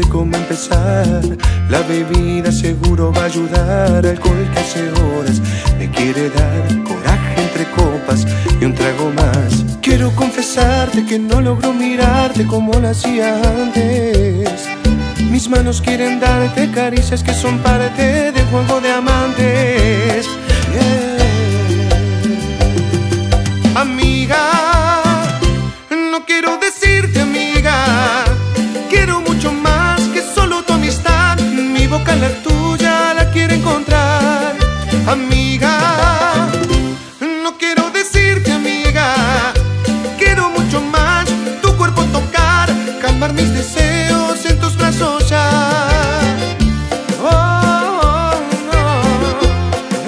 sé cómo empezar. La bebida seguro va a ayudar. Alcohol que hace horas me quiere dar coraje entre copas y un trago más. Quiero confesarte que no logro mirarte como lo hacía antes. Mis manos quieren darte caricias que son parte del juego de amantes. Mi boca la tuya la quiero encontrar. Amiga, no quiero decirte amiga, quiero mucho más tu cuerpo tocar, calmar mis deseos en tus brazos ya. Oh.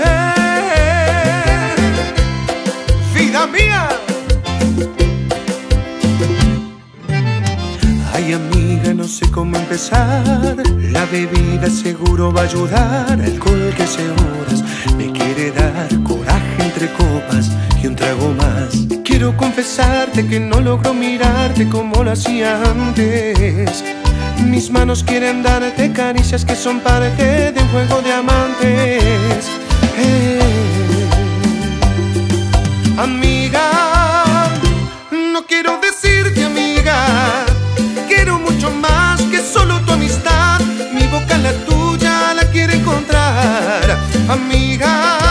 Eh. Ay amiga, no sé cómo empezar. La bebida seguro va a ayudar. Alcohol que hace horas me quiere dar coraje entre copas y un trago más. Quiero confesarte que no logro mirarte como lo hacía antes. Mis manos quieren darte caricias que son parte de un juego de amantes. Eh. Amiga, Amiga,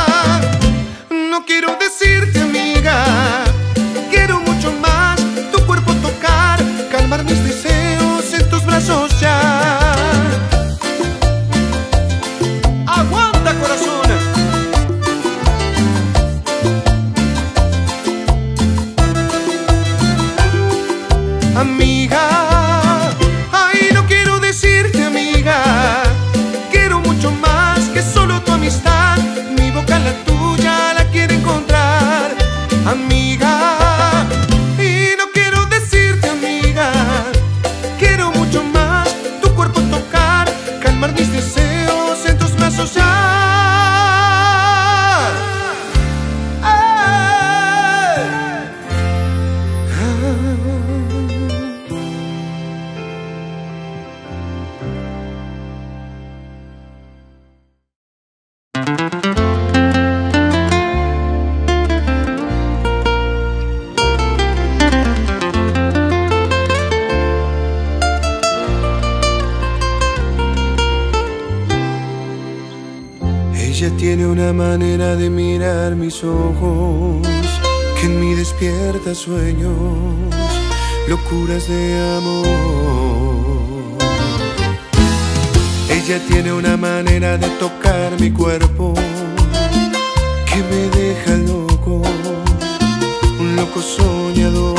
locuras de amor. Ella tiene una manera de tocar mi cuerpo que me deja loco, un loco soñador.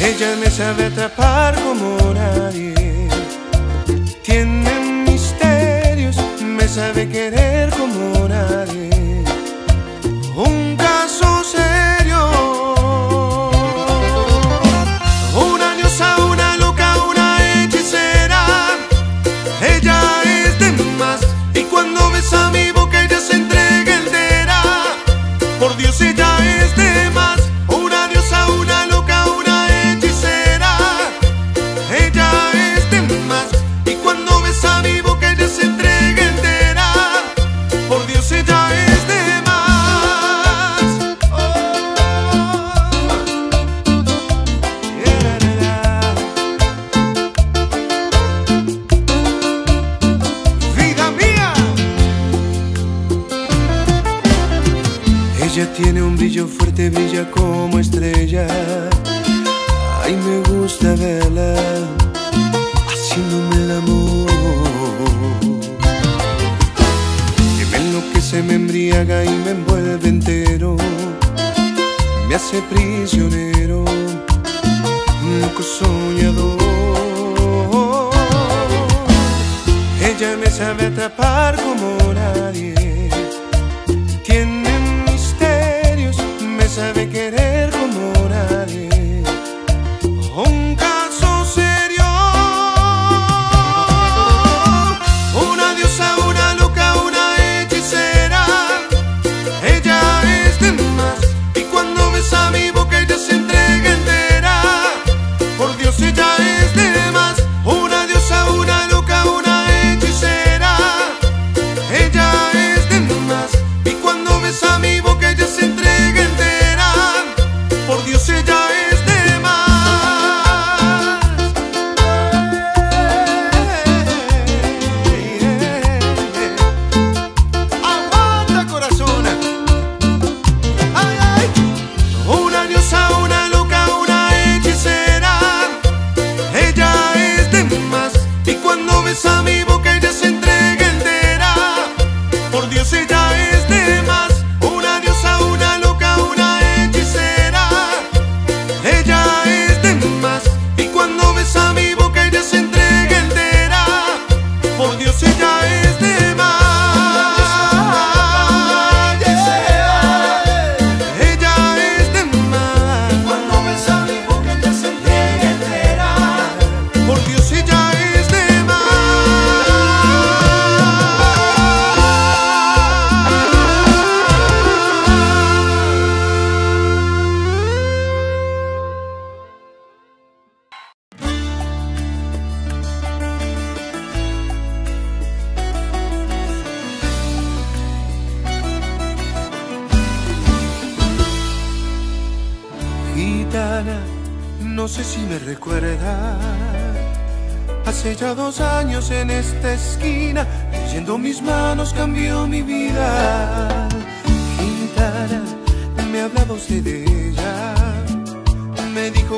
Ella me sabe atrapar como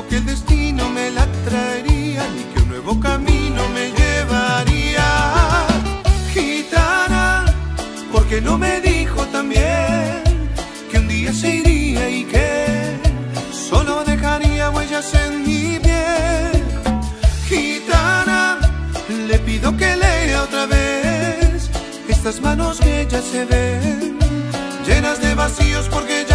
que el destino me la traería y que un nuevo camino me llevaría. Gitana, porque no me dijo también que un día se iría y que solo dejaría huellas en mi piel. Gitana, le pido que lea otra vez estas manos que ya se ven llenas de vacíos porque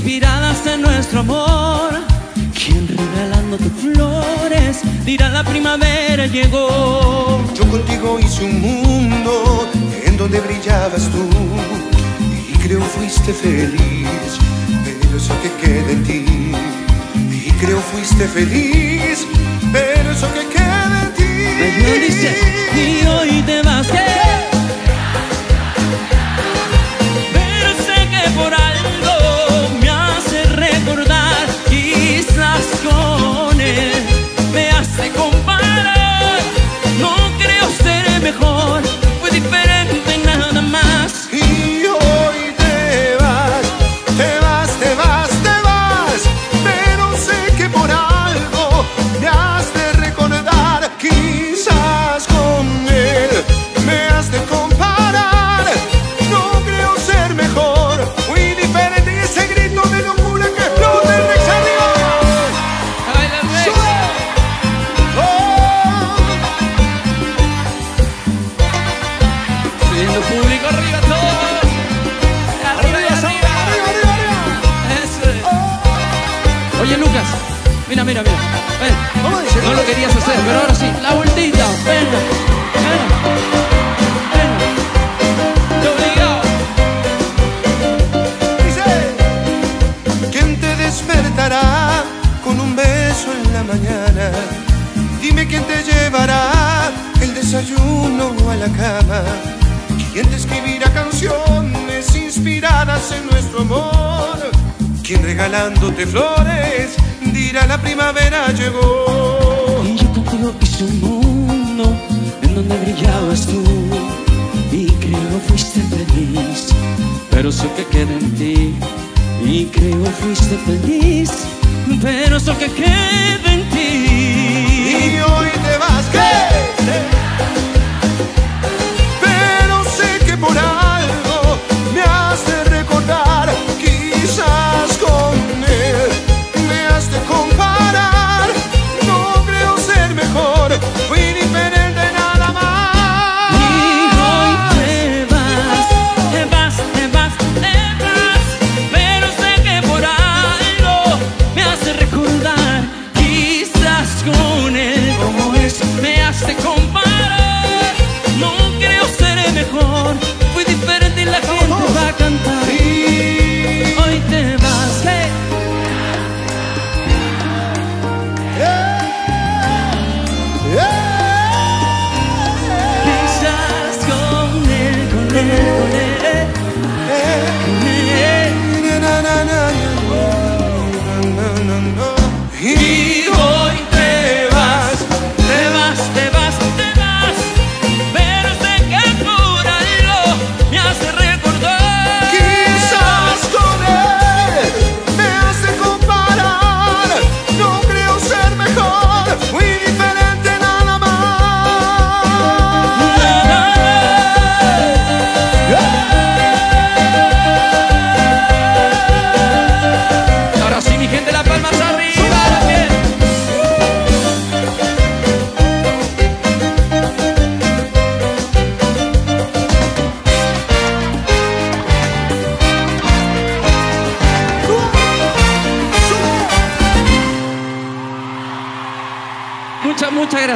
inspiradas en nuestro amor. Quien regalando tus flores dirá la primavera llegó. Yo contigo hice un mundo en donde brillabas tú y creo fuiste feliz, pero eso que queda en ti. Y creo fuiste feliz, pero eso que queda en ti. Y hoy te vas. بخوان. Regalándote flores dirá la primavera llegó? Y yo contigo hice un mundo en donde brillabas tú y creo fuiste feliz, pero sé que queda en ti. Y creo fuiste feliz, pero eso que queda en ti. Y hoy te vas, ¿qué?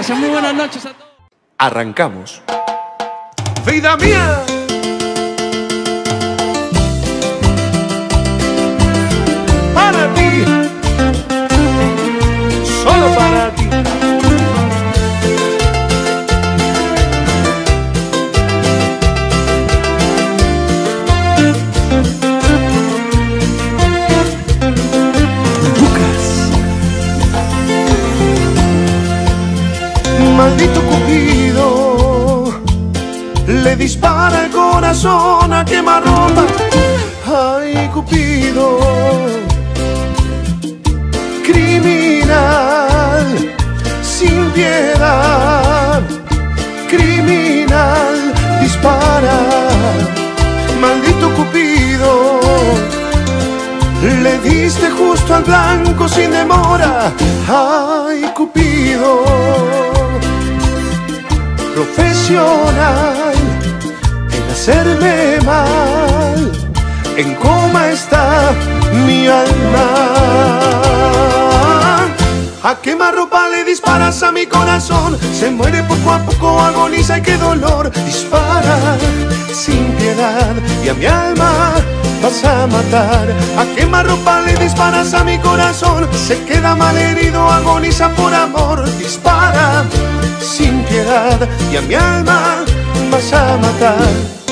Gracias. Muy buenas noches a todos. Arrancamos. Vida mía. Para ti. Solo para ti. Maldito Cupido le dispara el corazón a quemarropa. Ay, Cupido, criminal, sin piedad, criminal, dispara. Maldito Cupido, le diste justo al blanco sin demora. Ay, Cupido profesional en hacerme mal. En coma está mi alma. A quemarropa le disparas a mi corazón. Se muere poco a poco, agoniza y qué dolor. Dispara sin piedad y a mi alma vas a matar. A quemarropa le disparas a mi corazón. Se queda mal herido, agoniza por amor. Dispara sin piedad y a mi alma vas a matar.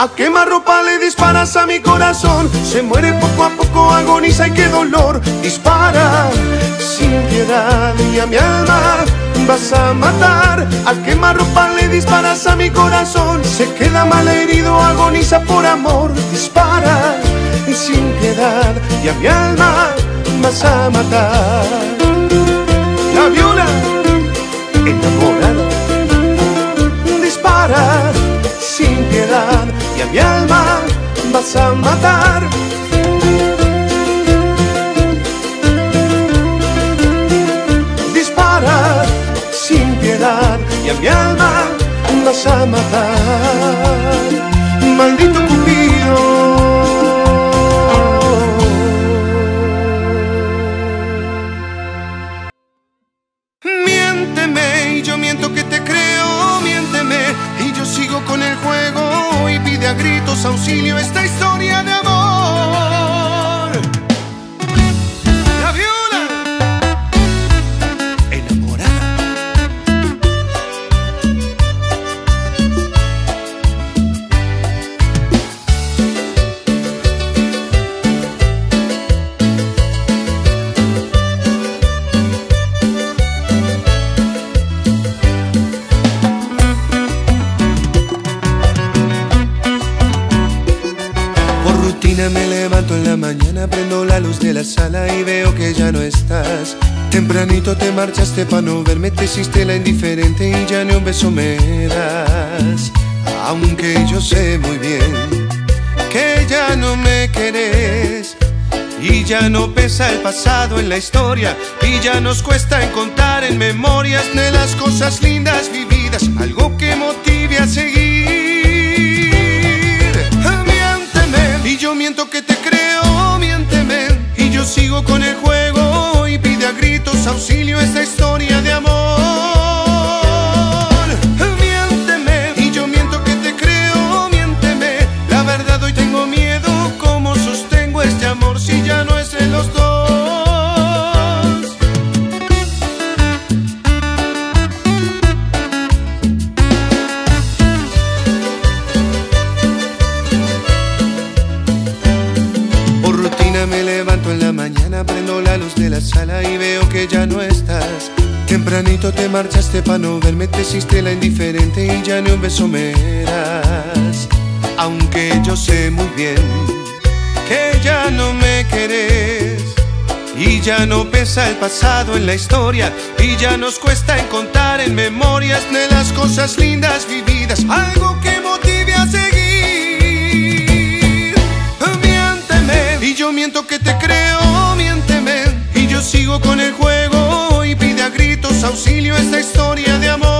A quemar ropa le disparas a mi corazón. Se muere poco a poco, agoniza y qué dolor. Dispara sin piedad y a mi alma vas a matar. A quemar ropa le disparas a mi corazón. Se queda mal herido, agoniza por amor. Dispara sin piedad y a mi alma vas a matar. La viola enamorada dispara sin piedad y a mi alma vas a matar. Dispara sin piedad y a mi alma vas a matar. Maldito Tempranito te marchaste pa' no verme, te hiciste la indiferente y ya ni un beso me das. Aunque yo sé muy bien que ya no me querés y ya no pesa el pasado en la historia y ya nos cuesta encontrar en memorias de las cosas lindas vividas algo que motive a seguir. Miénteme y yo miento que te auxilio esta historia de amor. Te marchaste pa' no verme, te hiciste la indiferente y ya ni un beso me das. Aunque yo sé muy bien que ya no me querés. Y ya no pesa el pasado en la historia Y ya nos cuesta encontrar en memorias De las cosas lindas vividas Algo que motive a seguir Miénteme Y yo miento que te creo, miénteme auxilio esta historia de amor.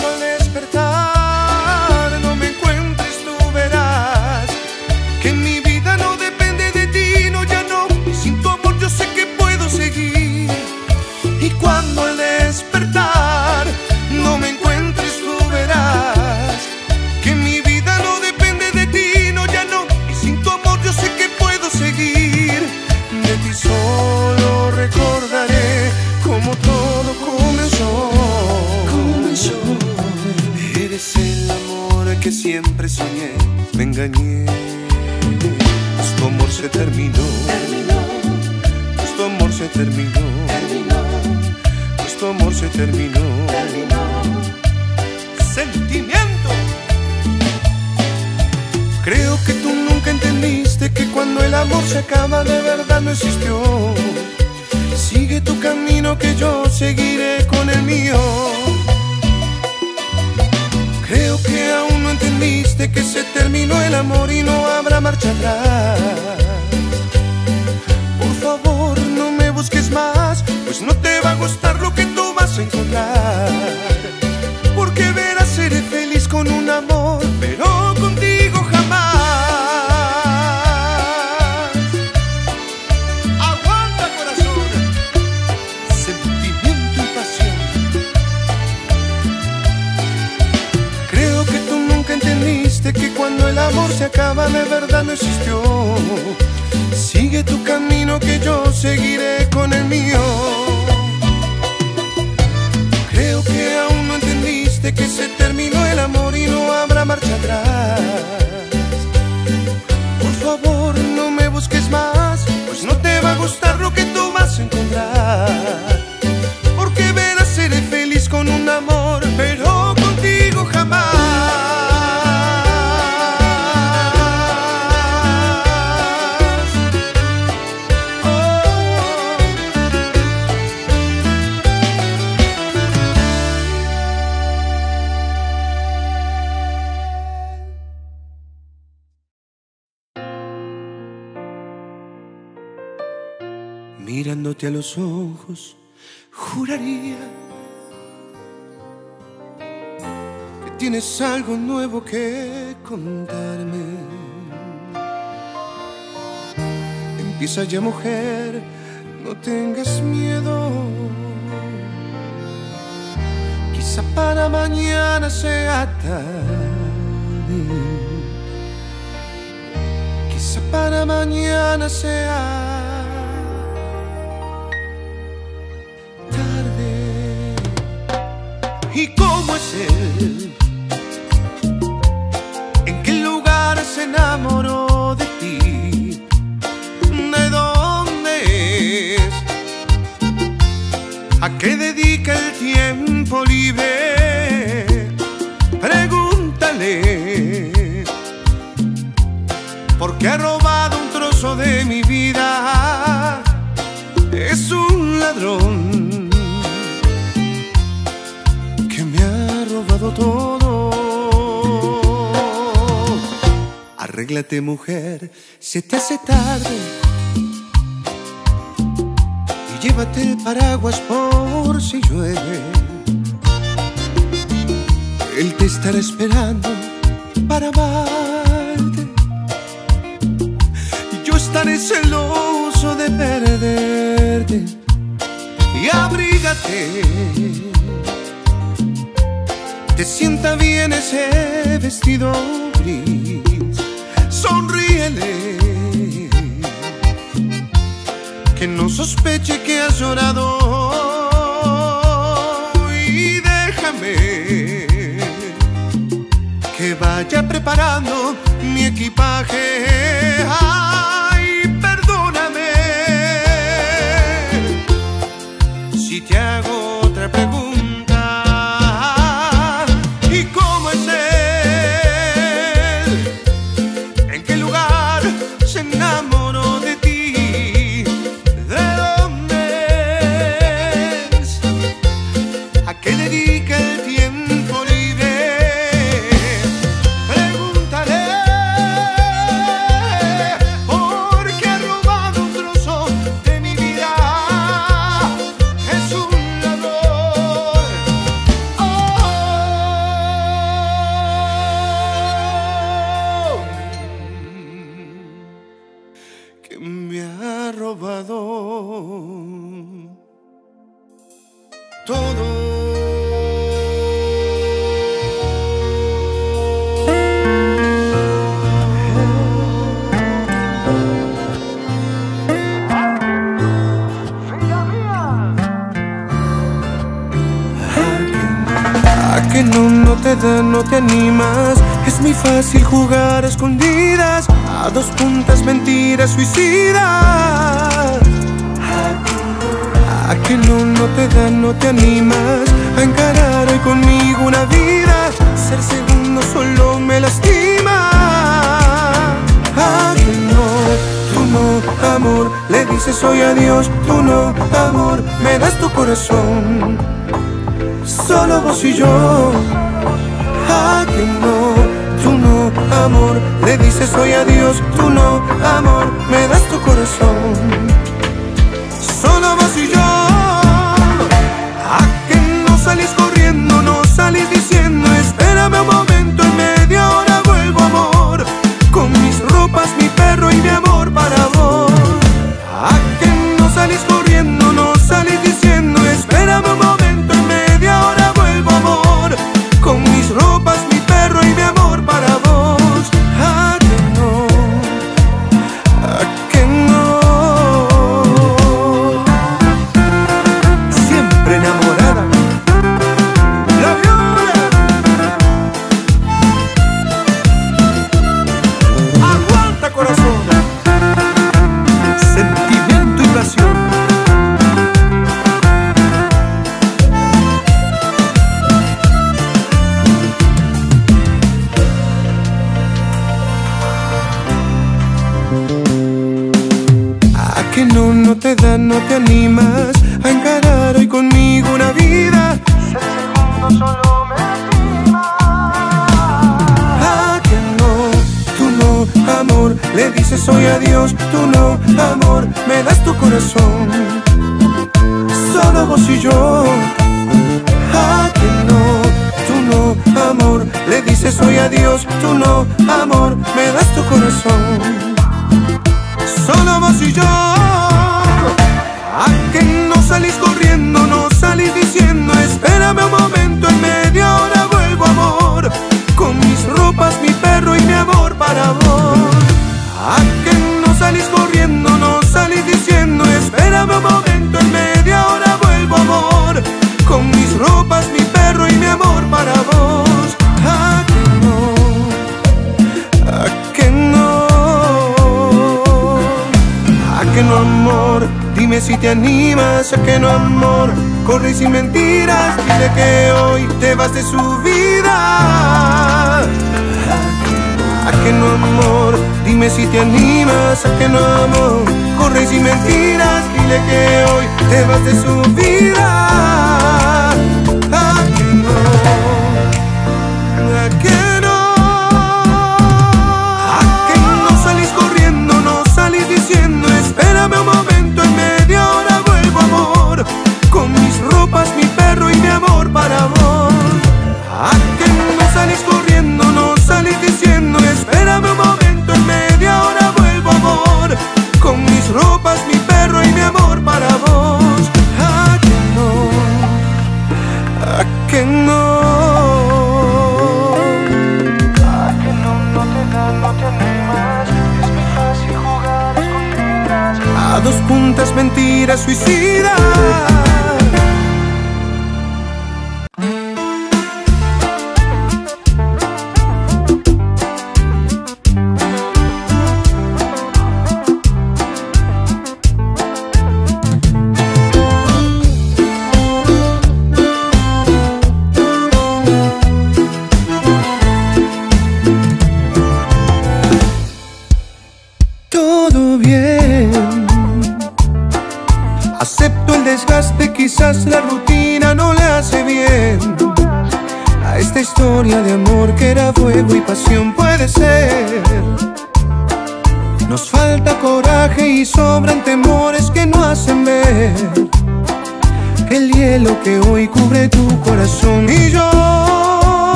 engañé. Tu amor se terminó, Terminó, tu amor se terminó, terminó, tu amor se terminó. terminó. Sentimiento. Creo que tú nunca entendiste que cuando el amor se acaba de verdad no existió. Sigue tu camino que yo seguiré con el mío. Creo que aún entendiste que se terminó el amor y no habrá marcha atrás. Por favor, no me busques más, pues no te va a gustar lo que tú vas a encontrar. Porque verás seré feliz con un amor, pero amor se acaba de verdad no existió. Sigue tu camino que yo seguiré con el mío. Creo que aún no entendiste que se terminó el amor y no habrá marcha atrás. Los ojos, juraría que tienes algo nuevo que contarme. Empieza ya, mujer, no tengas miedo. Quizá para mañana sea tarde. Quizá para mañana sea ¿Y cómo es él? ¿En qué lugar se enamoró de ti? ¿De dónde es? ¿A qué dedica el tiempo libre? Pregúntale. Porque ha robado un trozo de mi vida. Es un ladrón todo. Arréglate, mujer, se te hace tarde. Y llévate el paraguas por si llueve. Él te estará esperando para amarte. Y yo estaré celoso de perderte. Y abrígate. Te sienta bien ese vestido gris. Sonríele. Que no sospeche que has llorado. Y déjame que vaya preparando mi equipaje. Ay, perdóname si te hago te animas a encarar hoy conmigo una vida. Ser segundo solo me lastima. Ah, que no, tú no, amor, le dices hoy adiós. Tú no, amor, me das tu corazón. Solo vos y yo. Ah, que no, tú no, amor, le dices hoy adiós. Tú no, amor, me das tu corazón. meu momento.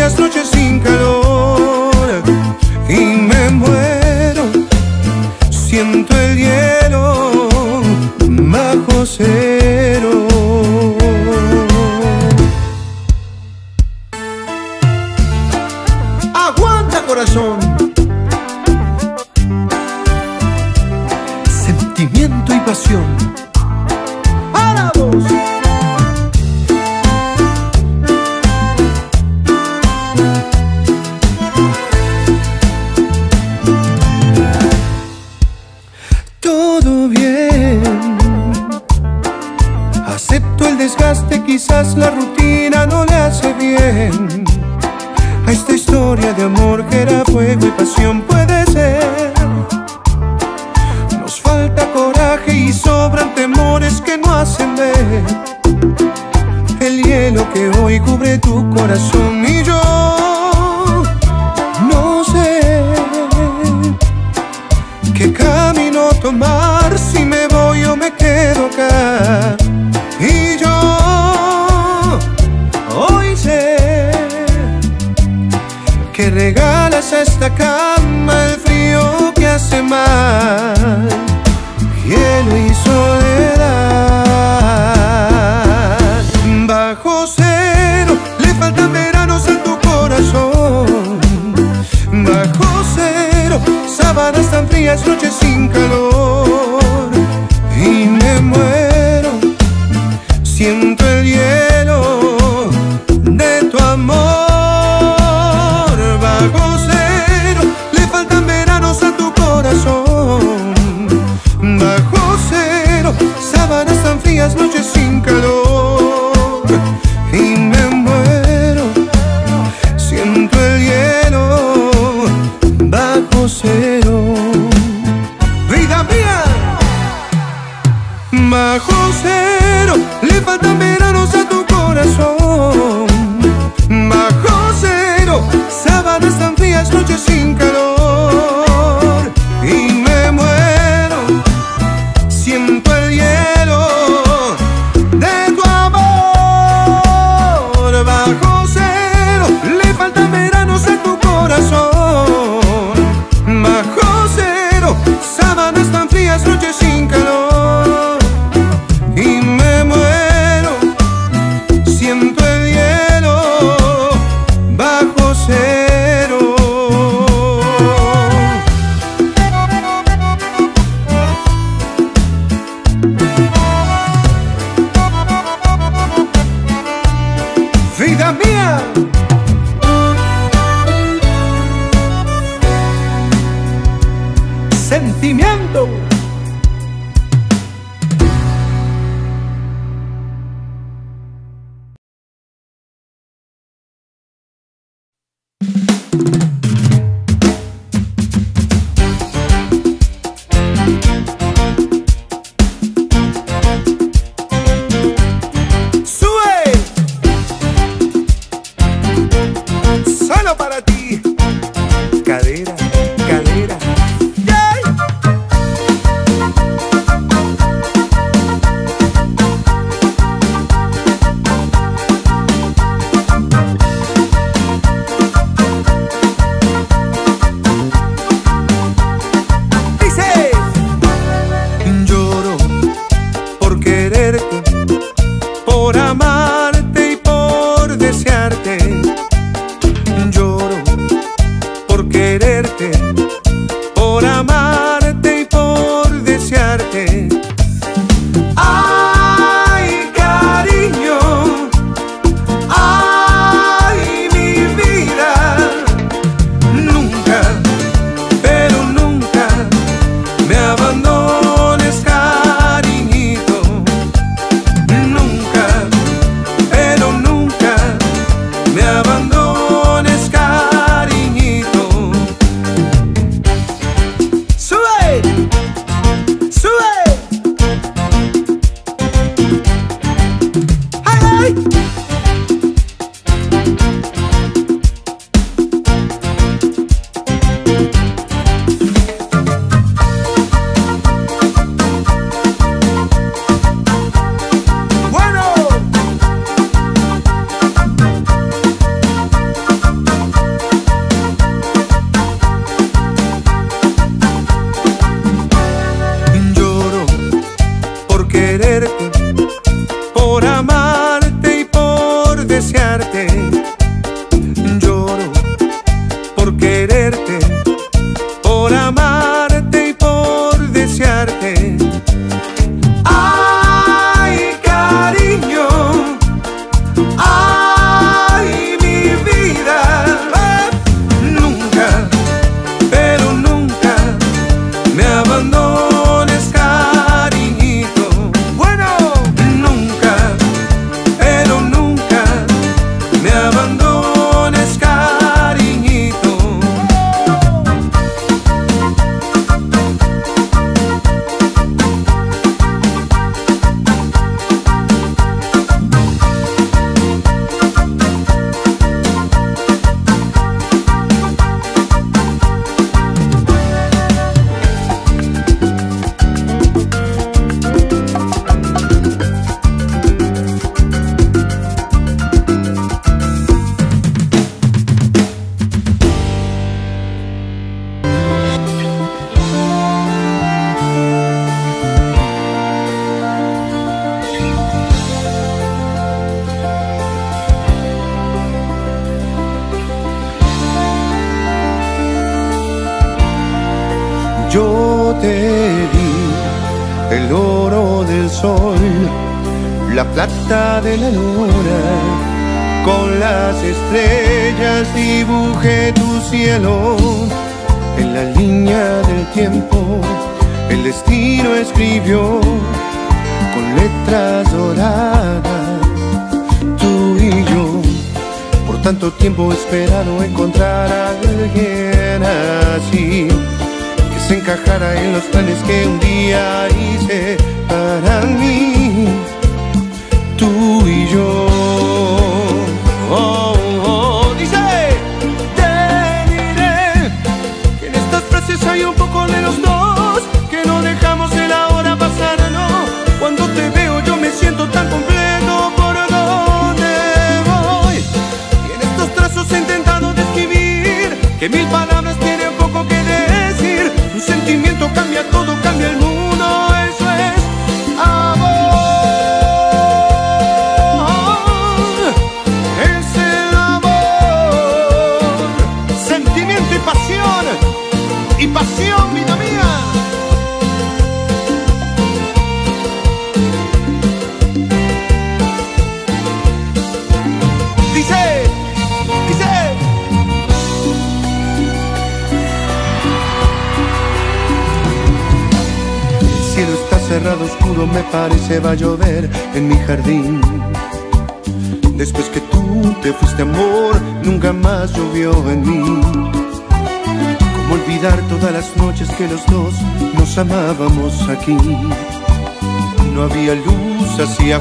Frías, noches sin calor.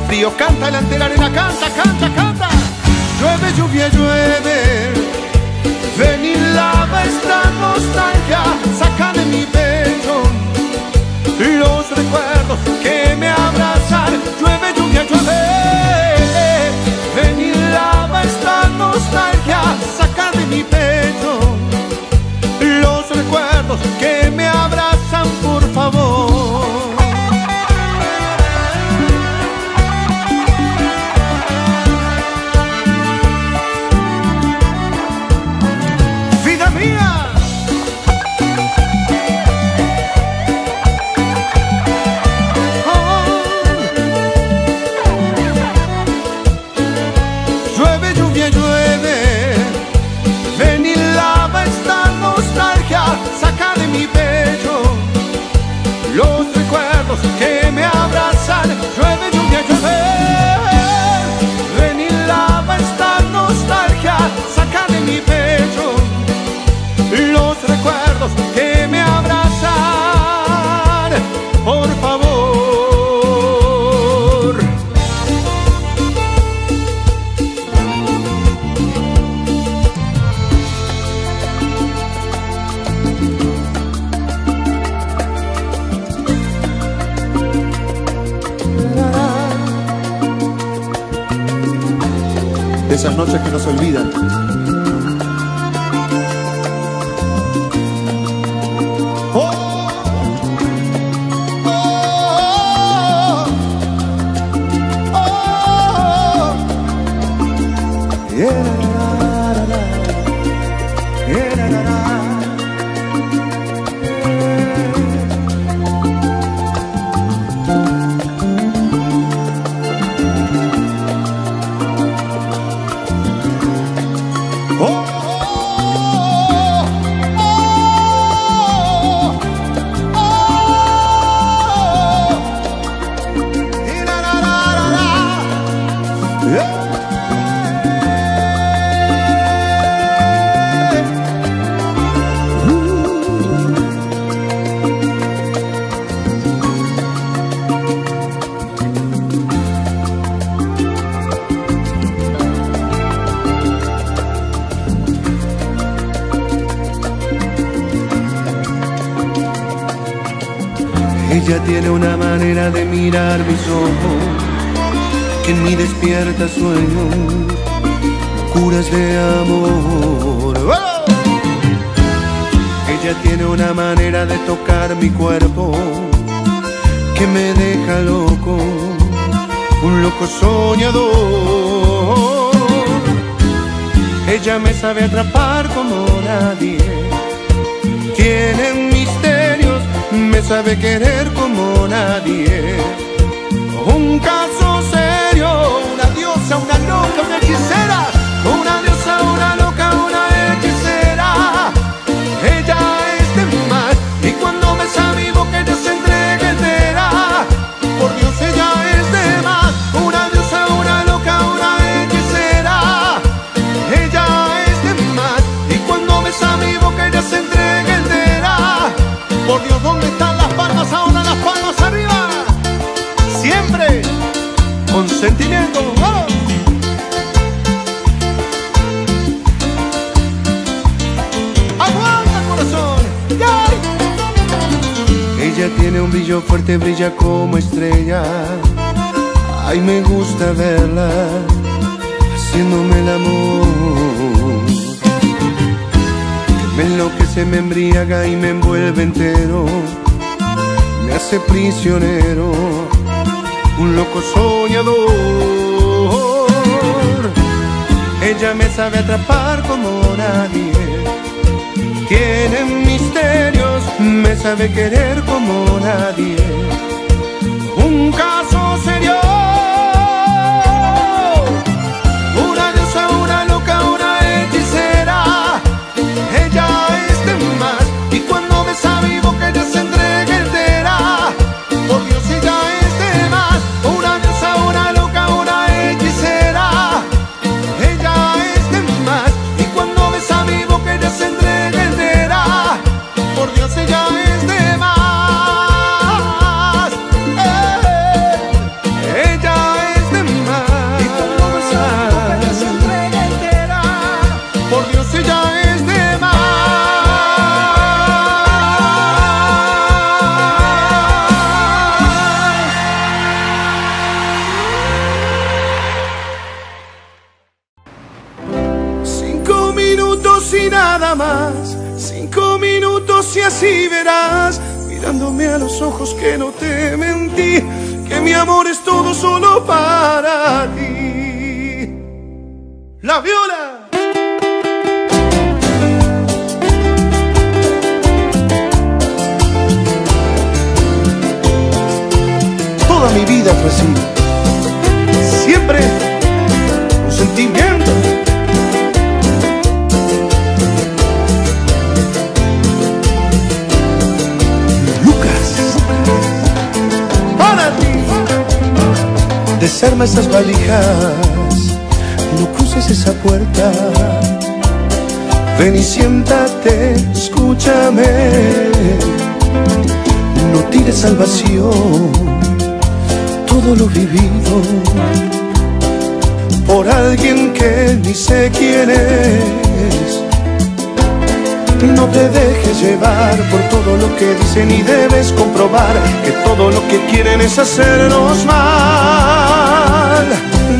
frío. Canta el la arena, canta, canta, canta. Ella tiene una manera de mirar mis ojos que en mí despierta sueños, curas de amor. Ella tiene una manera de tocar mi cuerpo que me deja loco, un loco soñador. Ella me sabe atrapar como nadie. Tiene mis sabe querer como nadie. Un caso serio, una diosa, una loca, una hechicera, una diosa, una loca, una hechicera. Ella sentimiento. ¡Vamos! ¡Aguanta, corazón! Ella tiene un brillo fuerte, brilla como estrella. Ay, me gusta verla haciéndome el amor. Me enloquece, me embriaga y me envuelve entero. Me hace prisionero, un loco soñador. Ella me sabe atrapar como nadie. Tiene misterios, me sabe querer como nadie. Un caso serio. Que no Esas valijas, no cruces esa puerta. Ven y siéntate, escúchame. No tires al vacío todo lo vivido por alguien que ni sé quién es. No te dejes llevar por todo lo que dicen y debes comprobar que todo lo que quieren es hacernos mal.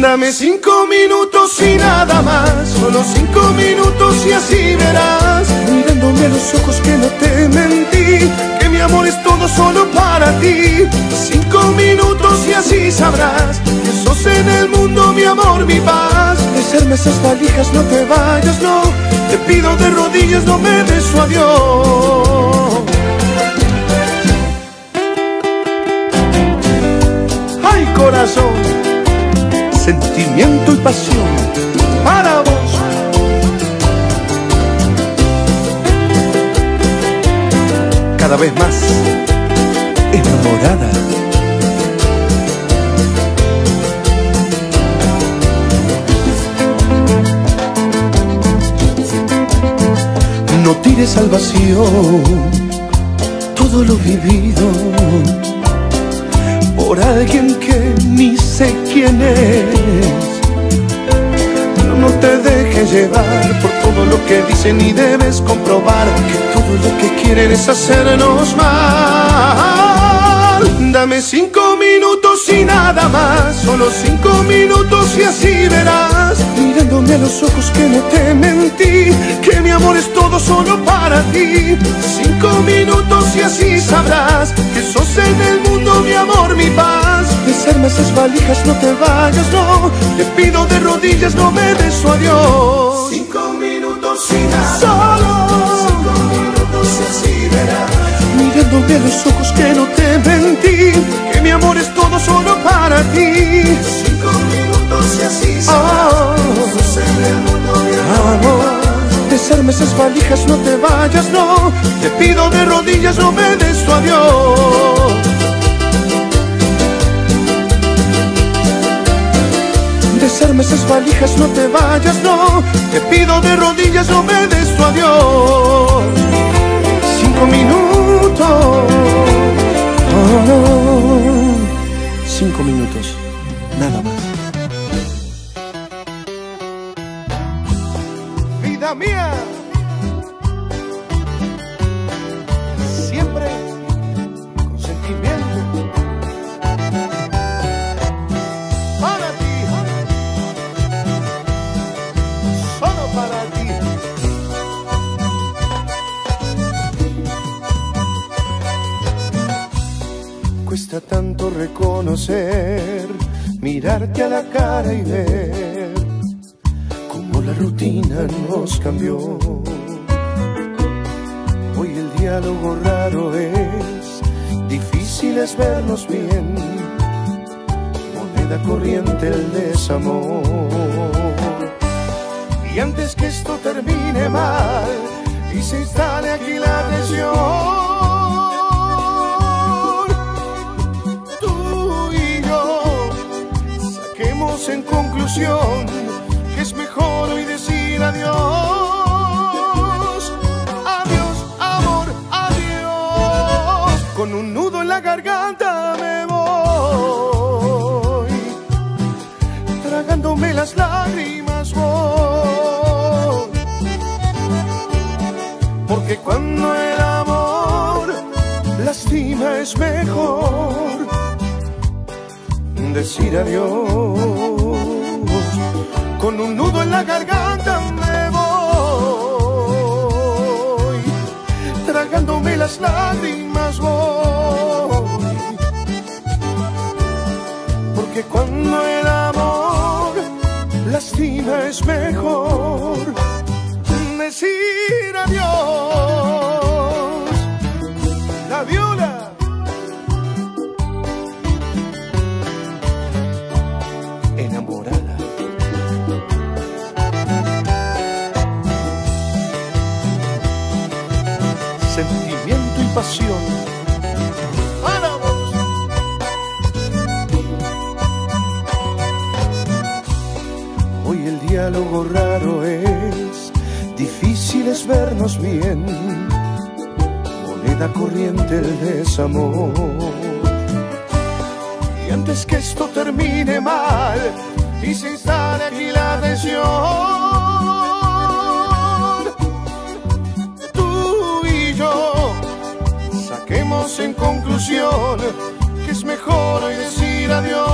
Dame cinco minutos y nada más, solo cinco minutos y así verás, mirándome a los ojos que no te mentí, que mi amor es todo solo para ti. Cinco minutos y así sabrás que sos en el mundo mi amor, mi paz. Desarma esas valijas, no te vayas, no. Te pido de rodillas, no me des su adiós. Ay, corazón, sentimiento y pasión para vos. Cada vez más enamorada. No tires al vacío todo lo vivido por alguien que ni sé quién es. No, no te dejes llevar por todo lo que dicen y debes comprobar que todo lo que quieren es hacernos mal. Dame cinco minutos y nada más, solo cinco minutos y así verás, mirándome a los ojos que no te mentí, que mi amor es todo solo para ti. Cinco minutos y así sabrás que sos en el mundo mi amor, mi paz. Desarma esas valijas, no te vayas, no. Te pido de rodillas, no me des su adiós. Cinco minutos y nada Solo cinco minutos y así verás. Mirándome de los ojos que no te mentí, que mi amor es todo solo para ti. Cinco minutos y así. Ah, Sucede el mundo de amor, desarme esas valijas, no te vayas, no. Te pido de rodillas, no me des tu adiós. Desarme esas valijas, no te vayas, no. Te pido de rodillas, no me des tu adiós. Cinco minutos. Oh, Cinco minutos, nada más. Mirarte a la cara y ver cómo la rutina nos cambió. Hoy el diálogo raro es, difícil es vernos bien, moneda corriente el desamor. Y antes que esto termine mal y se instale aquí la tensión, en conclusión que es mejor hoy decir adiós. Adiós, amor, adiós. Con un nudo en la garganta me voy, tragándome las lágrimas voy. Porque cuando el amor lastima es mejor decir adiós. Con un nudo en la garganta me voy, tragándome las lágrimas voy. Porque cuando el amor lastima es mejor decir adiós. Hoy el diálogo raro es, difícil es vernos bien, moneda corriente el desamor. Y antes que esto termine mal y se instale aquí la tensión, en conclusión que es mejor hoy decir adiós.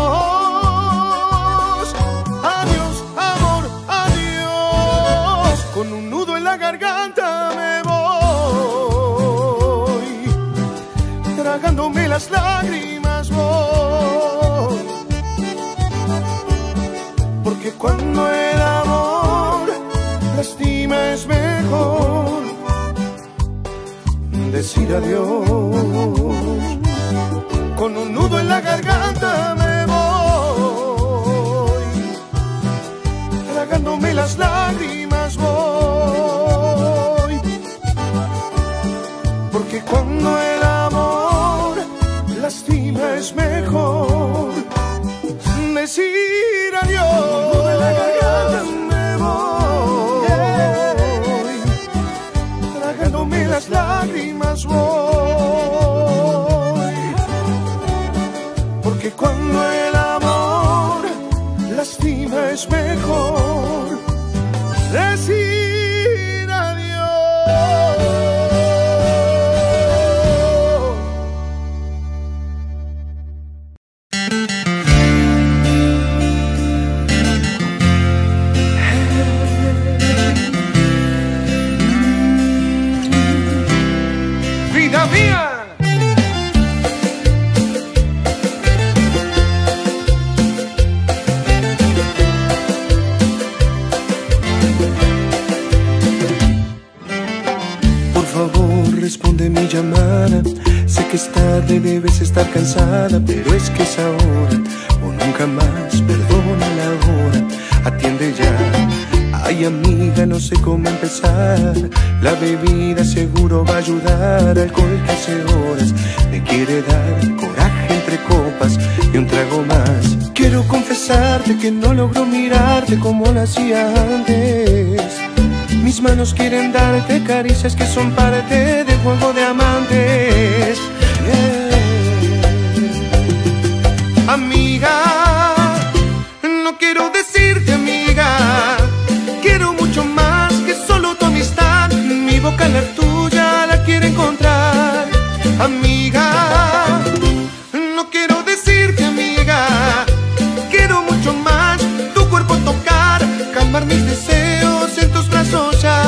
Decir adiós. Con un nudo en la garganta me voy, tragándome las lágrimas voy. Porque cuando el amor lastima es mejor decir adiós. Me voy, las lágrimas voy. Porque cuando el amor lastima es mejor seguro va a ayudar. Alcohol que hace horas me quiere dar coraje entre copas y un trago más. Quiero confesarte que no logro mirarte como lo hacía antes. Mis manos quieren darte caricias que son parte del juego de amantes. Amiga, no quiero Mi boca la tuya la quiere encontrar. Amiga, no quiero decirte amiga, quiero mucho más tu cuerpo tocar, calmar mis deseos en tus brazos ya.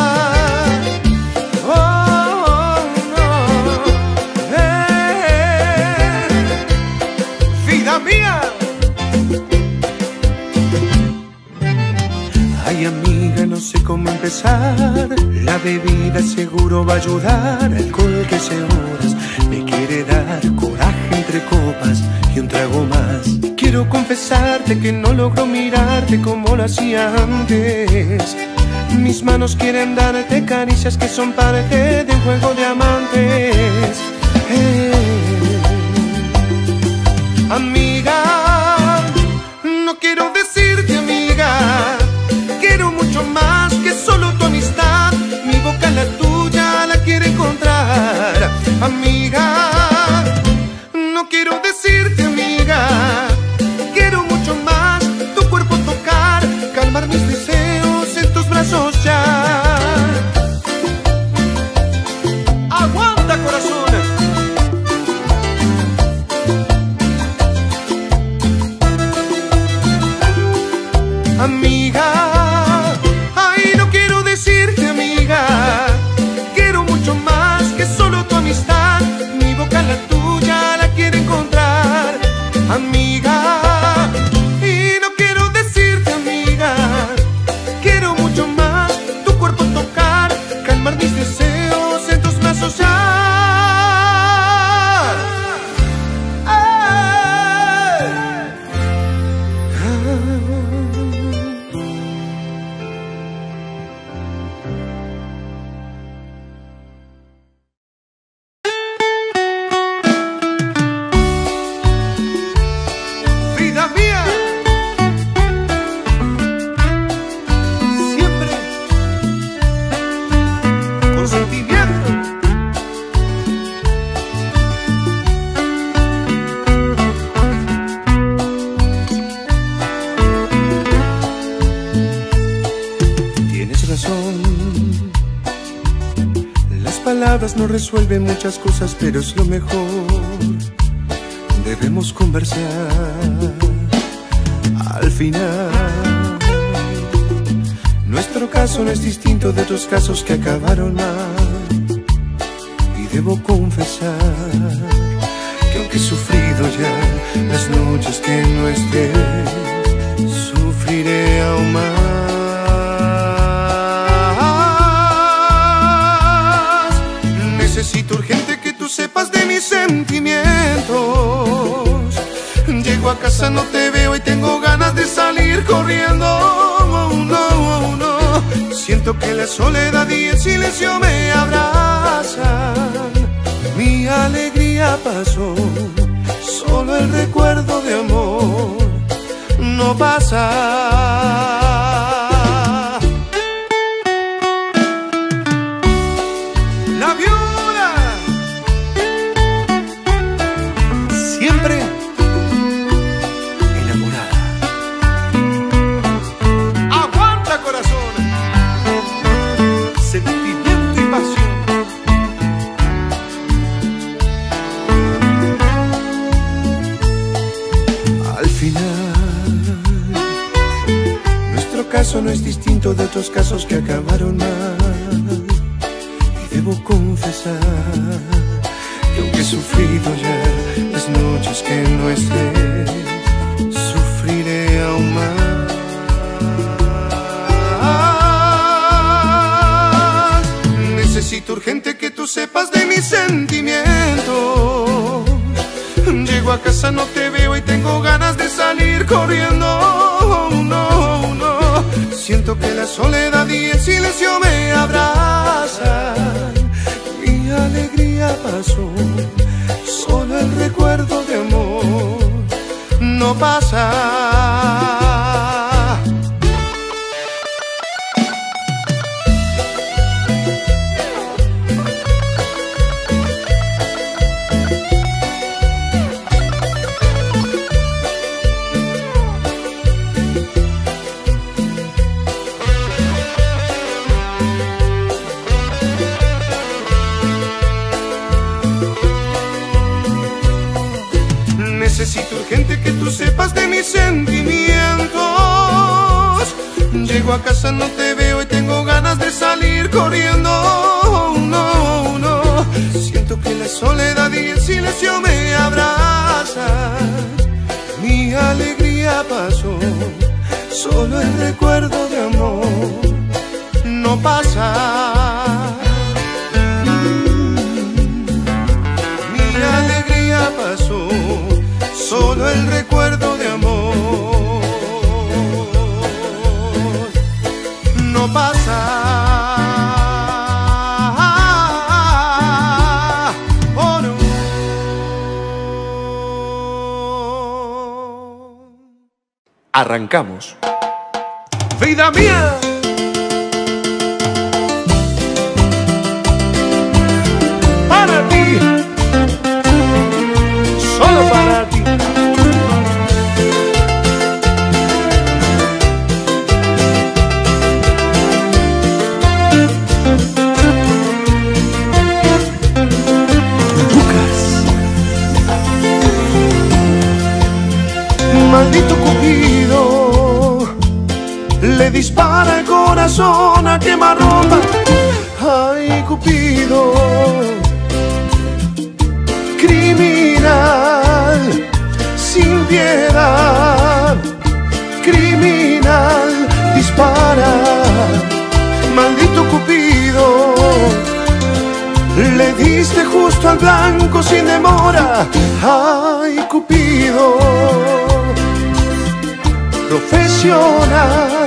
Oh, no. Eh, mía. Ay amiga, no sé cómo empezar. La bebida seguro va a ayudar. Alcohol que hace horas me quiere dar coraje entre copas y un trago más. Quiero confesarte que no logro mirarte como lo hacía antes. Mis manos quieren darte caricias que son parte del juego de amantes. Eh. Amiga, resuelven muchas cosas, pero es lo mejor. Debemos conversar al final. Nuestro caso no es distinto de otros casos que acabaron mal. Y debo confesar que aunque he sufrido ya las noches que no esté, sufriré aún más. Mis sentimientos. Llego a casa, no te veo y tengo ganas de salir corriendo. Oh, oh, no. Siento que la soledad y el silencio me abrazan. Mi alegría pasó, solo el recuerdo de amor no pasa. Distinto de otros casos que acabaron mal. Y debo confesar que aunque he sufrido ya las noches que no esté, sufriré aún más. Necesito urgente que tú sepas de mis sentimientos. Llego a casa, no te veo y tengo ganas de salir corriendo. Siento que la soledad y el silencio me abrazan. Mi alegría pasó, solo el recuerdo de amor no pasa. Mis sentimientos. Llego a casa, no te veo y tengo ganas de salir corriendo. No, no, siento que la soledad y el silencio me abrazan. Mi alegría pasó, solo el recuerdo de amor no pasa. Arrancamos. Vida mía. Corazón a quemarropa. Ay, Cupido, criminal, sin piedad, criminal, dispara, maldito Cupido. Le diste justo al blanco sin demora. Ay, Cupido, profesional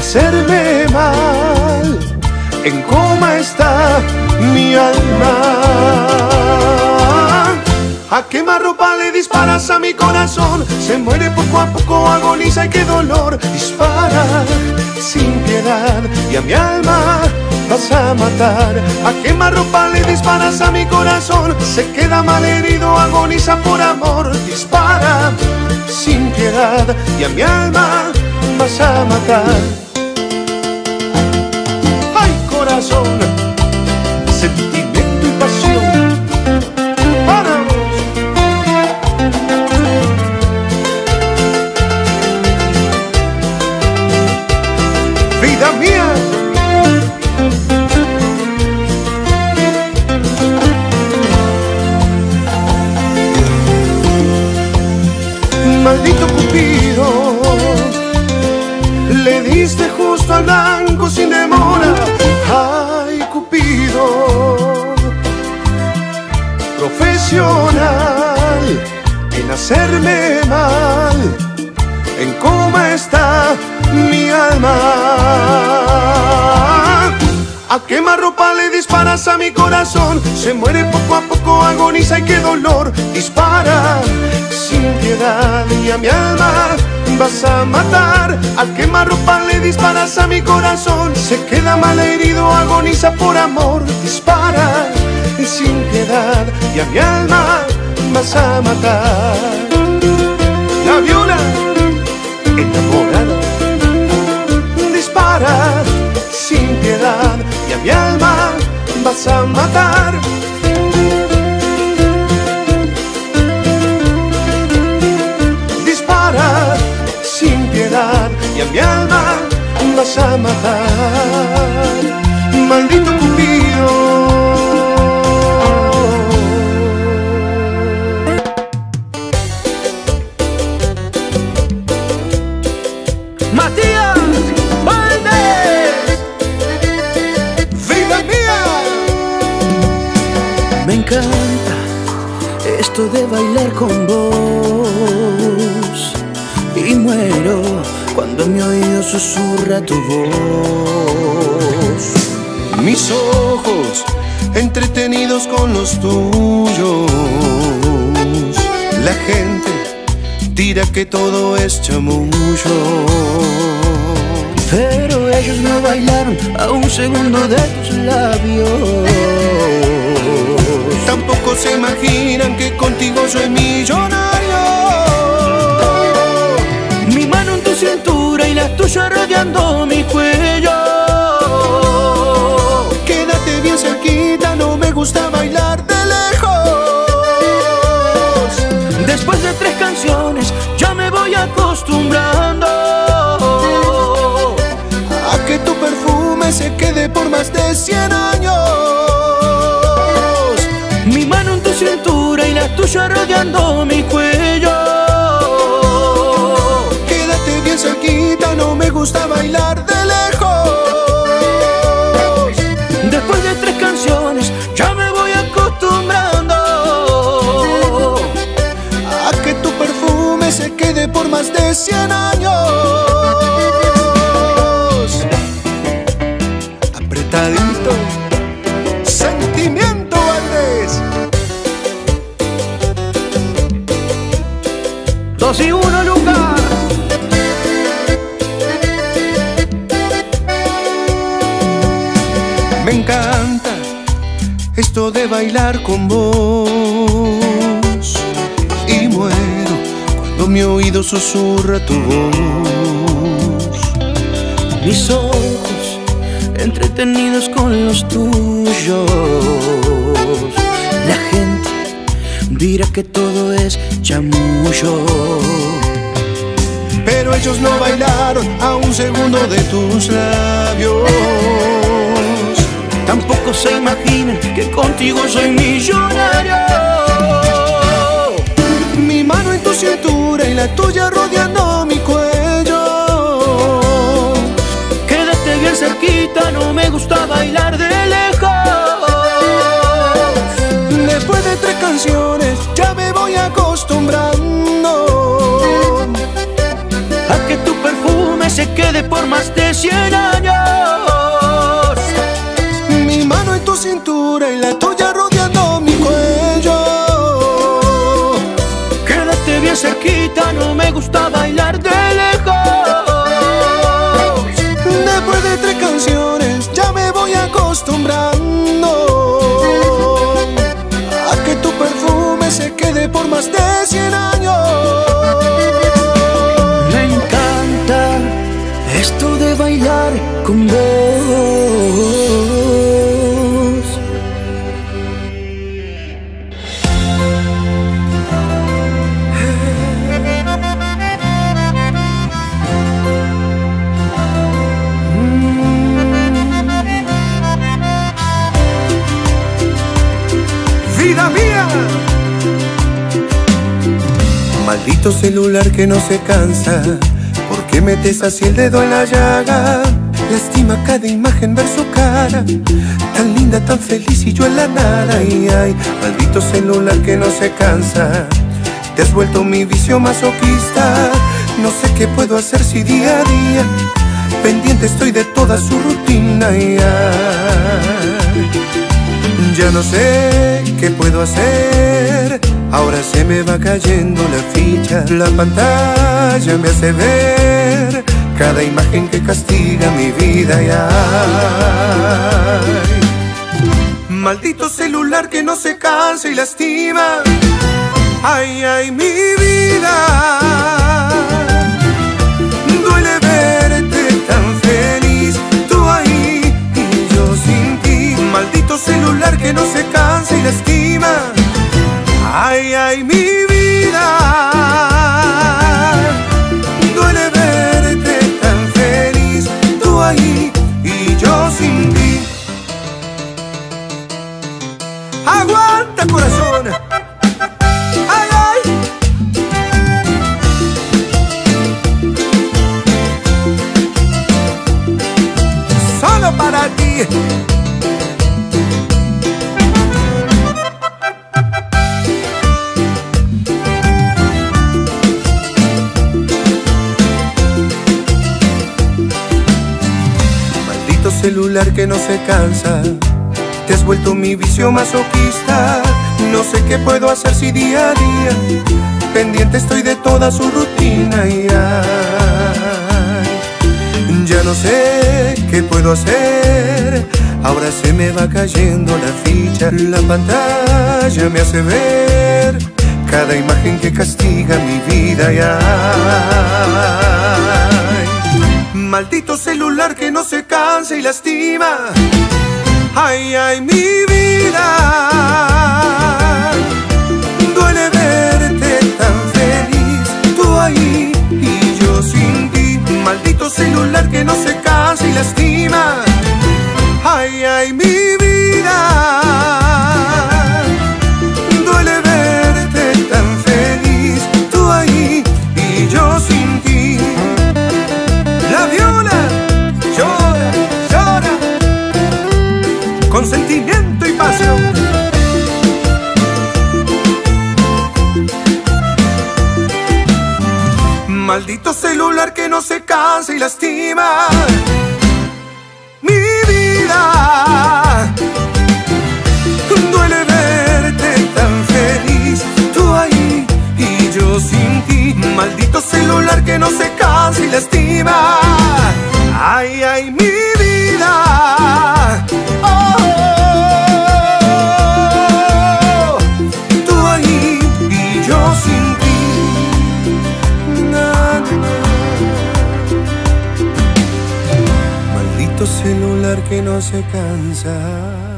hacerme mal. En coma está mi alma. A ropa le disparas a mi corazón. Se muere poco a poco, agoniza y qué dolor. Dispara sin piedad y a mi alma vas a matar. A ropa le disparas a mi corazón. Se queda mal herido, agoniza por amor. Dispara sin piedad y a mi alma vas a matar Se muere poco a poco, agoniza y qué dolor. Dispara sin piedad y a mi alma vas a matar. A ropa le disparas a mi corazón. Se queda mal herido, agoniza por amor. Dispara sin piedad y a mi alma vas a matar. La viola enamorada dispara sin piedad y a mi alma vas a matar. Y a mi alma vas a matar. Maldito Matías cuando mi oído susurra tu voz. Mis ojos entretenidos con los tuyos. La gente dirá que todo es chamullo. Pero ellos no bailaron a un segundo de tus labios. Tampoco se imaginan que contigo soy millonario. Mi mano en tu cintura la tuya rodeando mi cuello. Quédate bien cerquita, no me gusta bailar de lejos. Después de tres canciones ya me voy acostumbrando a que tu perfume se quede por más de 100 años. Mi mano en tu cintura y la tuya rodeando mi cuello. Me gusta bailar de lejos. Después de tres canciones ya me voy acostumbrando a que tu perfume se quede por más de 100 años. Susurra tu voz. Mis ojos entretenidos con los tuyos. La gente dirá que todo es chamullo. Pero ellos no bailaron a un segundo de tus labios. Tampoco se imaginan que contigo soy millonario. Mi mano en tu cintura y la tuya rodeando mi cuello. Quédate bien cerquita, no me gusta bailar de lejos. Después de tres canciones ya me voy acostumbrando a que tu perfume se quede por más de 100 años. No me gusta Celular que no se cansa. ¿Por qué metes así el dedo en la llaga? Lastima cada imagen ver su cara. Tan linda, tan feliz y yo en la nada. Y ay, maldito celular que no se cansa. Te has vuelto mi vicio masoquista. No sé qué puedo hacer si día a día pendiente estoy de toda su rutina. Y ay, ya no sé qué puedo hacer. Ahora se me va cayendo la ficha. La pantalla me hace ver cada imagen que castiga mi vida. Y maldito celular que no se cansa y lastima. Ay, ay, mi vida. Duele verte tan feliz, tú ahí y yo sin ti. Maldito celular que no se cansa y lastima. Ay, ay, mi que no se cansa. Te has vuelto mi vicio masoquista. No sé qué puedo hacer si día a día pendiente estoy de toda su rutina y ya no sé qué puedo hacer. Ahora se me va cayendo la ficha. La pantalla me hace ver cada imagen que castiga mi vida. Y Maldito celular que no se cansa y lastima. Ay, ay, mi vida. Duele verte tan feliz, tú ahí y yo sin ti. Maldito celular que no se cansa y lastima. Ay, ay, mi Maldito celular que no se cansa y lastima mi vida. Duele verte tan feliz, tú ahí y yo sin ti. Maldito celular que no se cansa y lastima. Ay, ay, mi vida. Que no se cansa.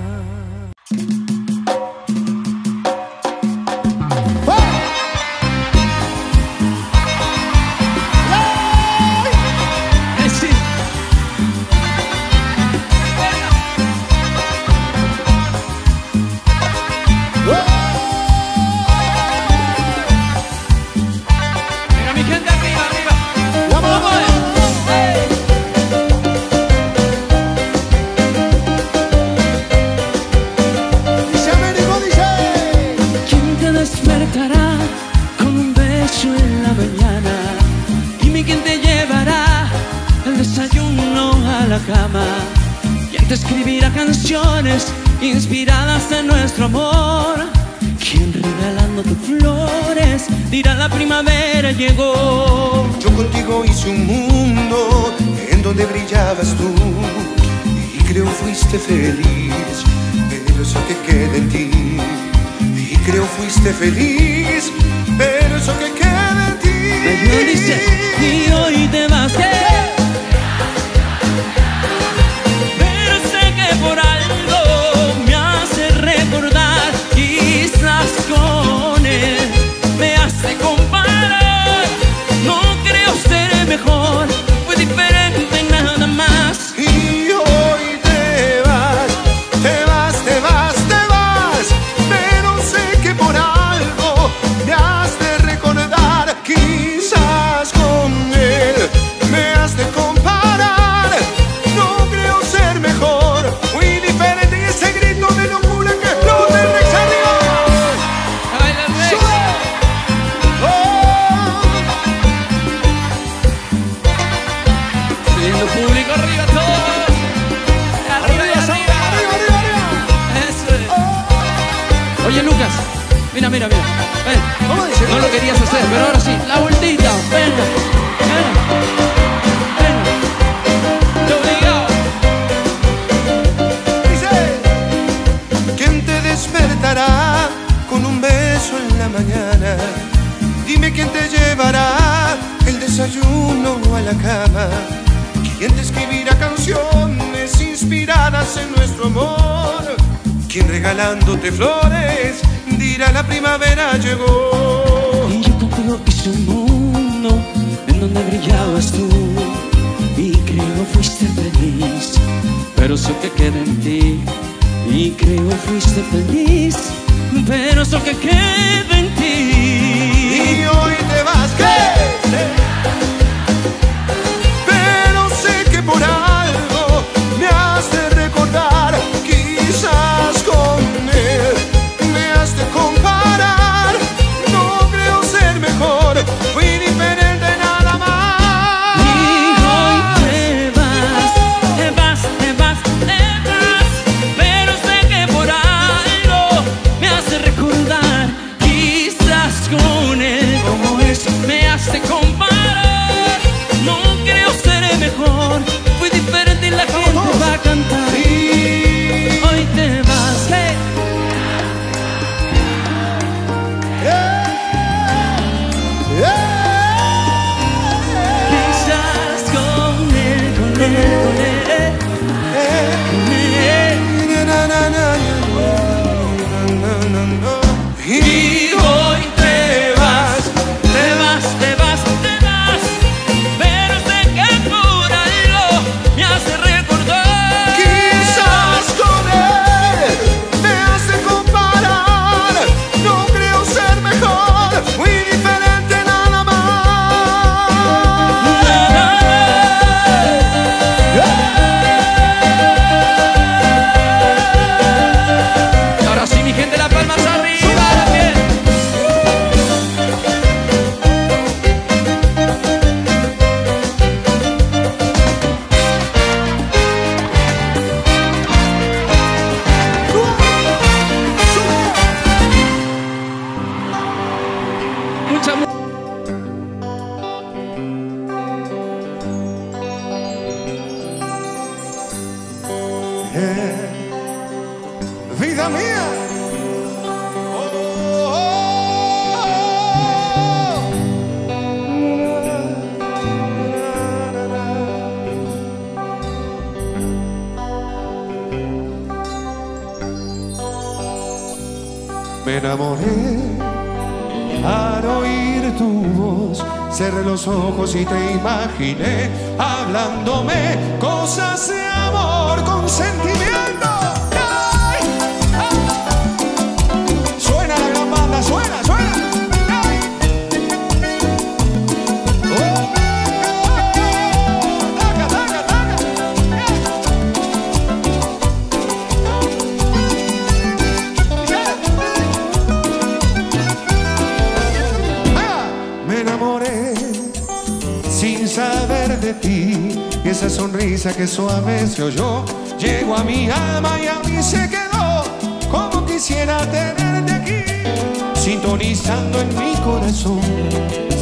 Sonrisa que suave se oyó. Llegó a mi alma y a mí se quedó. Como quisiera tenerte aquí sintonizando en mi corazón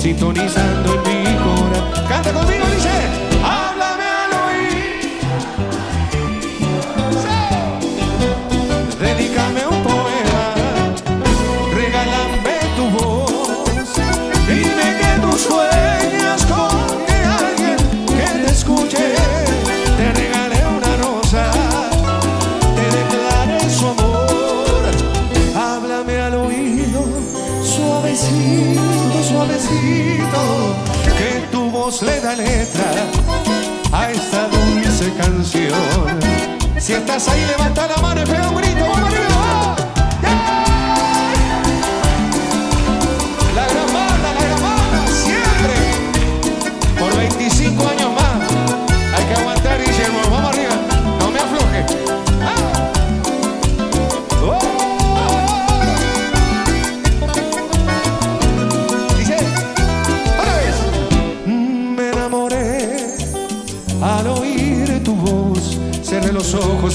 sintonizando en mi corazón. Canta conmigo Si estás ahí, levanta la mano y pega un grito. ¡Vamos arriba!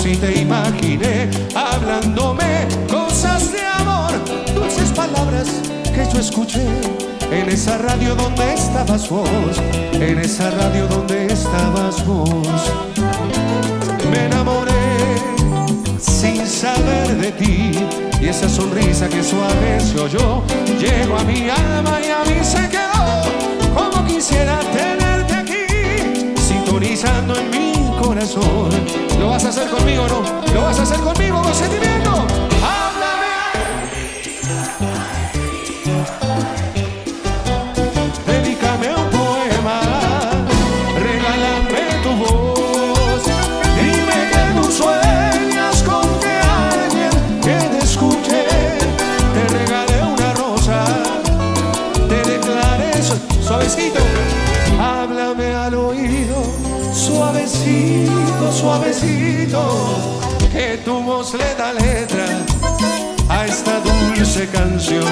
Y te imaginé hablándome cosas de amor, dulces palabras que yo escuché en esa radio donde estabas vos, en esa radio donde estabas vos. Me enamoré sin saber de ti y esa sonrisa que suave se oyó llegó a mi alma y a mí se quedó como quisiera tenerte aquí sintonizando en mi lo vas a hacer conmigo no lo vas a hacer conmigo con sentimiento háblame canción,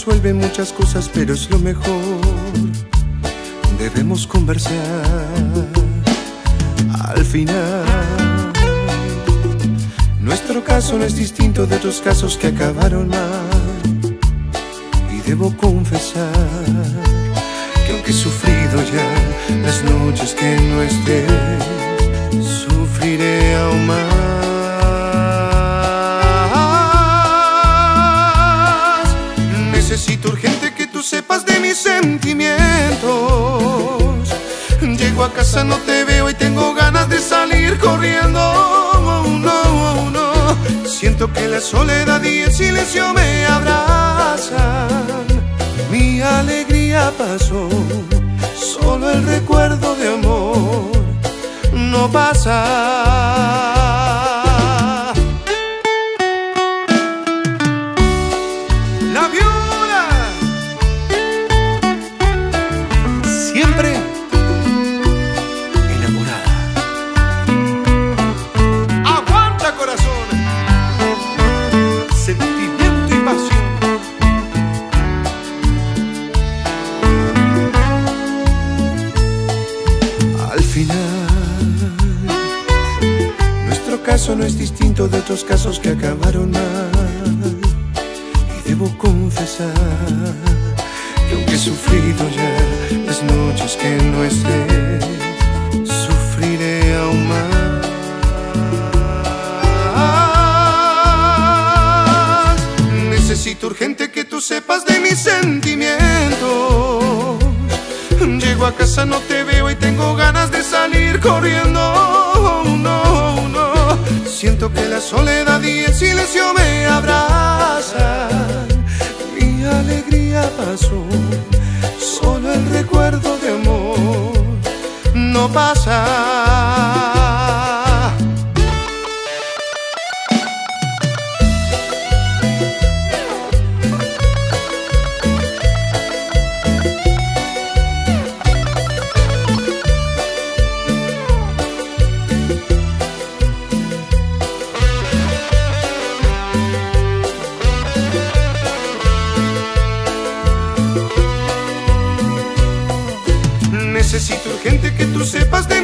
resuelve muchas cosas, pero es lo mejor. Debemos conversar al final. Nuestro caso no es distinto de otros casos que acabaron mal. me abrazan. Mi alegría pasó, solo el recuerdo de amor no pasa. soledad y el silencio me abrazan. Mi alegría pasó, solo el recuerdo de amor no pasa.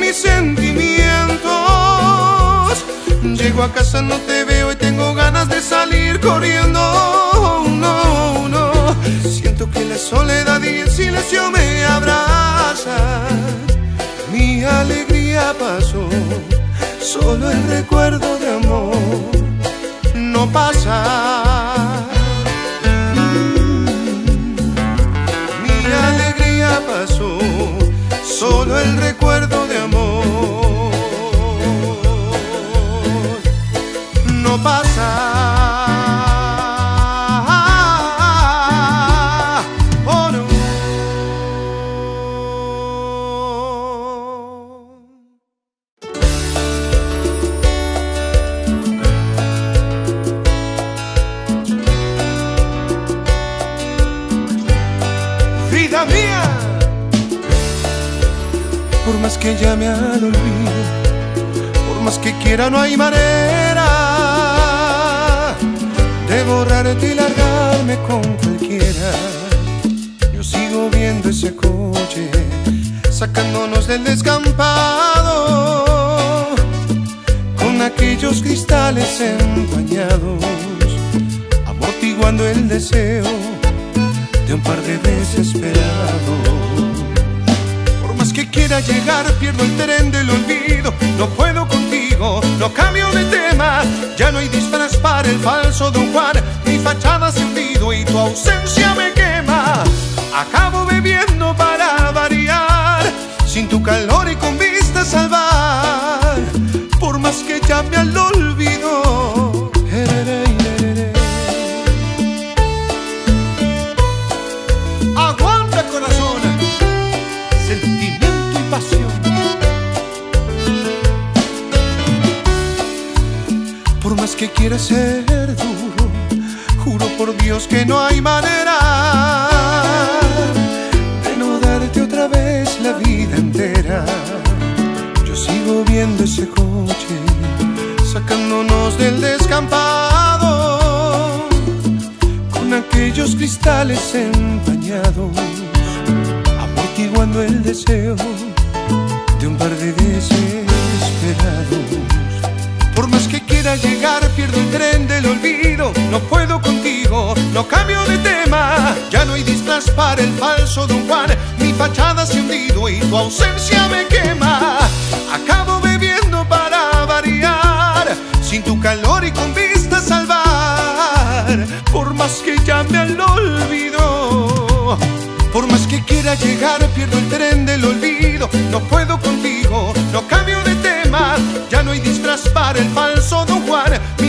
mis sentimientos. Llego a casa, no te veo y tengo ganas de salir corriendo. Oh, no, no, siento que la soledad y el silencio me abrazan. Mi alegría pasó, solo el recuerdo de amor no pasa. Mm, mi alegría pasó, solo el recuerdo. no pasa.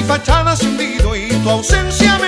fachada se hundido y tu ausencia me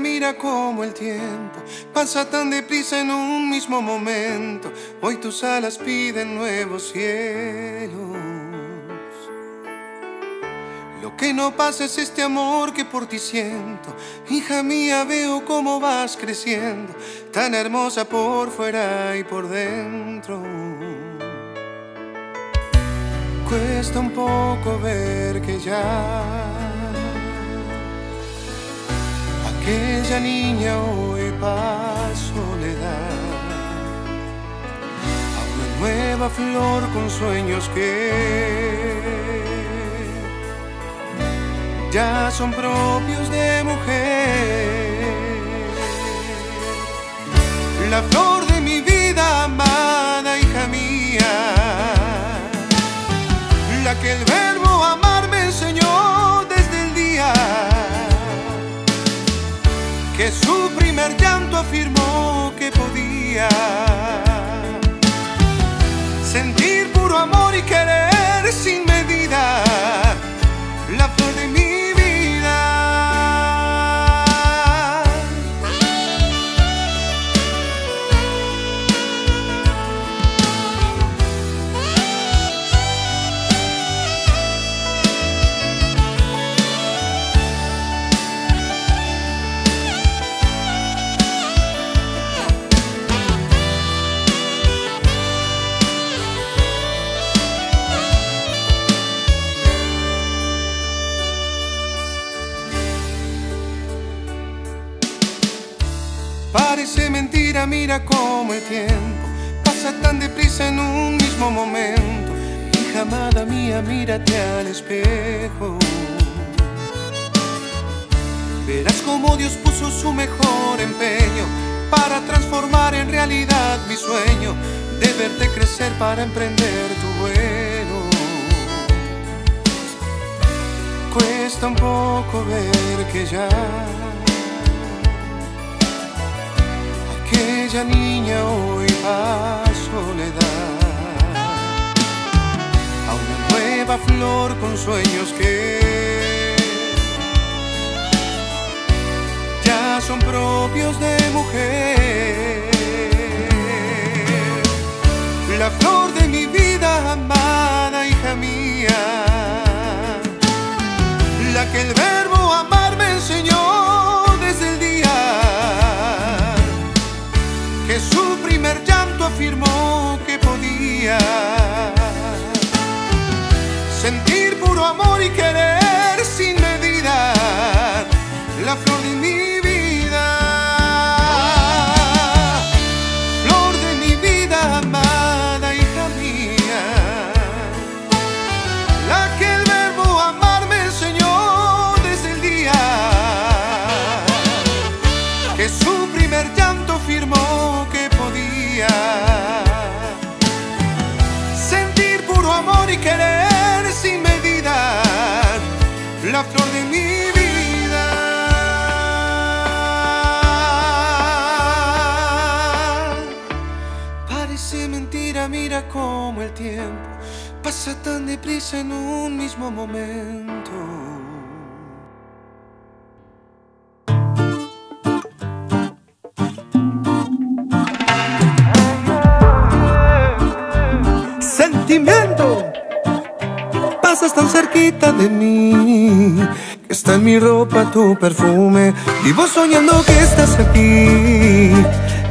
mira cómo el tiempo pasa tan deprisa en un mismo momento. Hoy tus alas piden nuevos cielos. Lo que no pasa es este amor que por ti siento. Hija mía, veo cómo vas creciendo, tan hermosa por fuera y por dentro. Cuesta un poco ver que ya aquella niña hoy paso le da a una nueva flor con sueños que ya son propios de mujer. La flor de mi vida, amada hija mía, la que el ver. Su primer llanto afirmó que podía sentir puro amor y querer sin medida la flor de mi Mentira, mira cómo el tiempo pasa tan deprisa en un mismo momento. Hija amada mía, mírate al espejo. Verás cómo Dios puso su mejor empeño para transformar en realidad mi sueño de verte crecer para emprender tu vuelo. Cuesta un poco ver que ya aquella niña hoy a soledad. A una nueva flor con sueños que ya son propios de mujer. La flor de mi vida amada hija mía la que el verbo amar me enseñó afirmó que podía sentir puro amor y querer pasa tan deprisa en un mismo momento. Sentimiento, pasas tan cerquita de mí, que está en mi ropa tu perfume. Vivo soñando que estás aquí,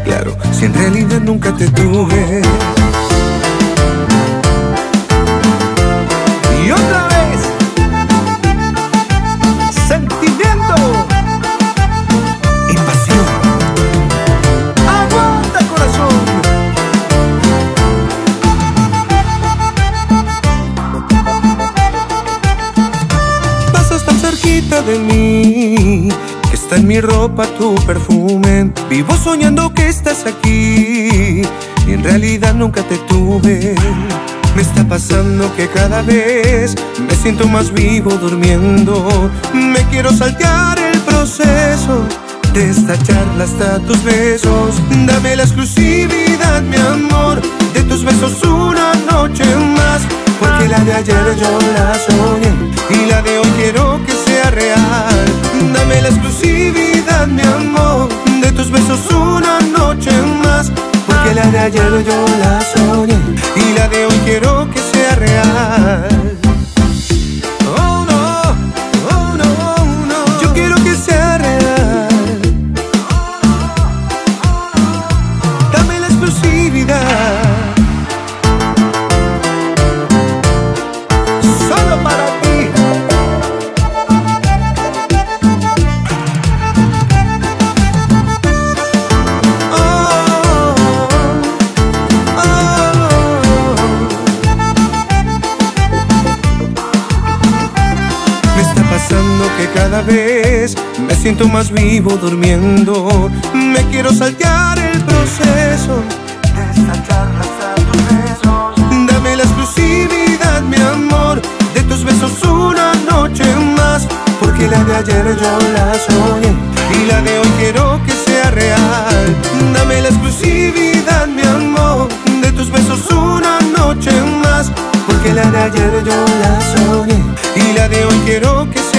claro, si en realidad nunca te tuve. Tu perfume. Vivo soñando que estás aquí y en realidad nunca te tuve. Me está pasando que cada vez me siento más vivo durmiendo. Me quiero saltear el proceso de esta charla hasta tus besos. Dame la exclusividad, mi amor, de tus besos una noche más. Porque la de ayer yo la soñé y la de hoy quiero que sea real. Dame la exclusividad, mi amor, de tus besos una noche más. Porque la de ayer yo la soñé y la de hoy quiero que sea real. siento más vivo durmiendo. Me quiero saltear el proceso. Hasta tus besos. Dame la exclusividad, mi amor, de tus besos una noche más. Porque la de ayer yo la soñé y la de hoy quiero que sea real. Dame la exclusividad, mi amor, de tus besos una noche más. Porque la de ayer yo la soñé y la de hoy quiero que sea